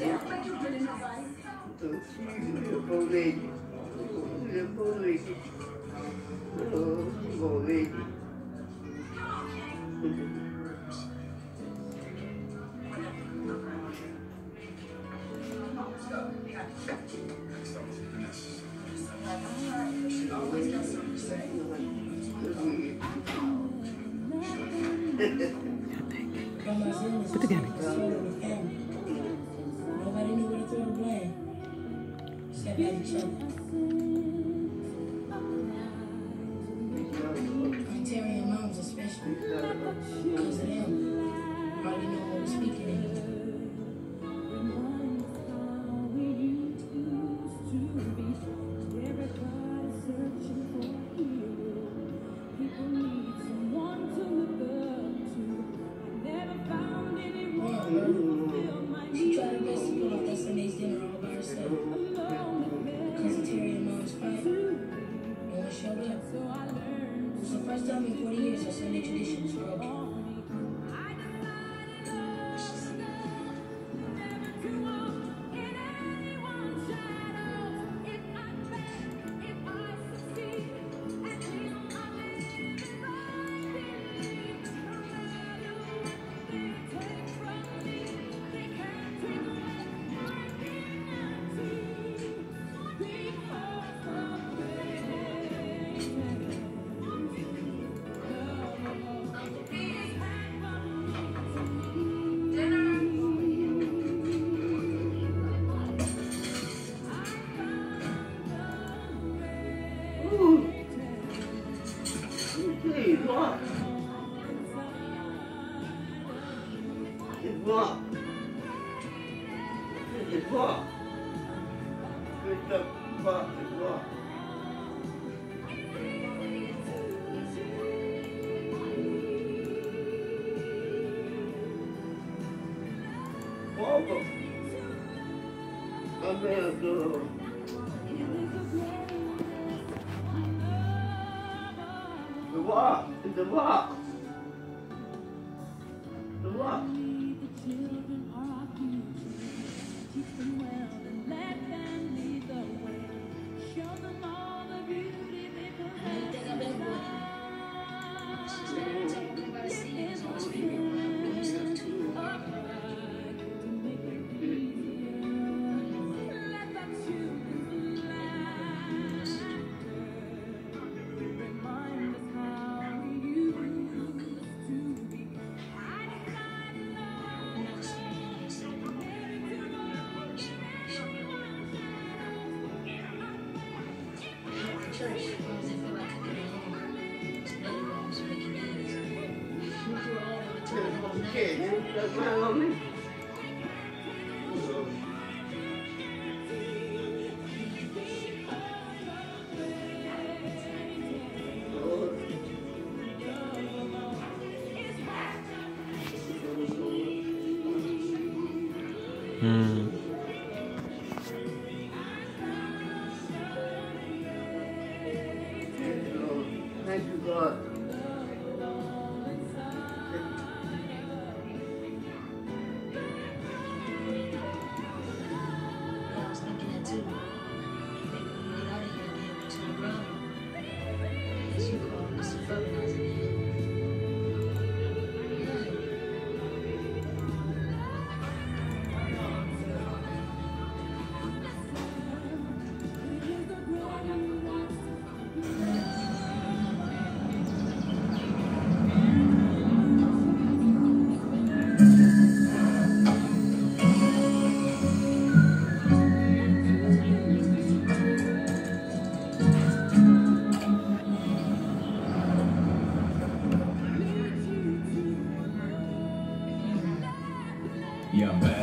Put the gamut. Thank you. Fogo. Amém, Senhor. The rock. The rock. The rock. Hmm. Yeah.